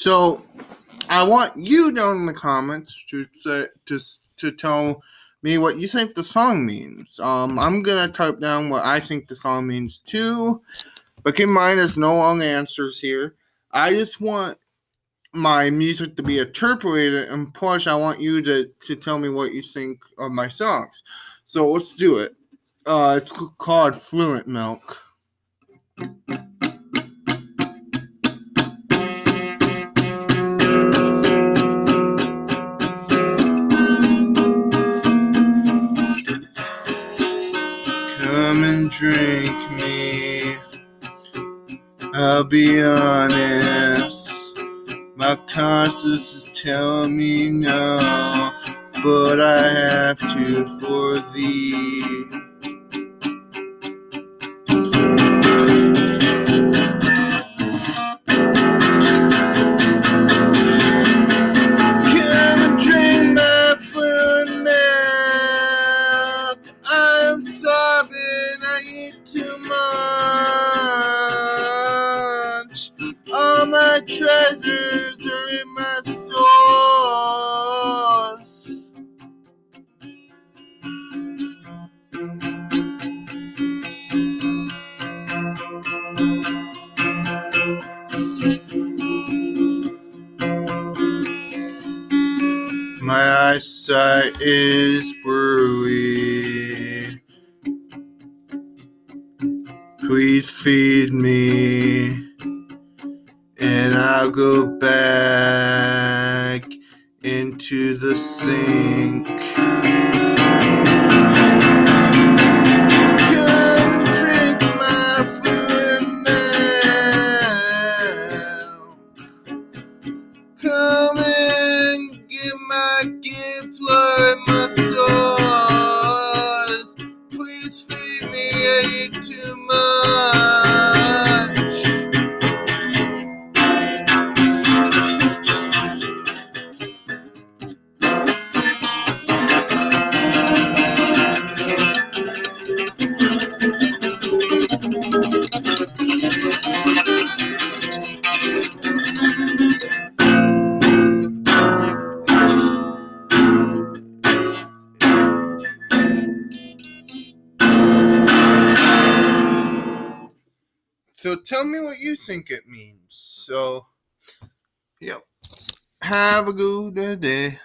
So I want you down in the comments to say to to tell me what you think the song means. Um, I'm gonna type down what I think the song means too. But keep in mind, there's no wrong answers here. I just want my music to be interpreted, and plus, I want you to to tell me what you think of my songs. So let's do it. Uh, it's called Fluid Milk. Drink me. I'll be honest. My conscience is telling me no, but I have to for thee. All my treasures are in my sauce. My eyesight is brewery. Please feed me, I'll go back into the sink. So tell me what you think it means. So, yep. Have a good day.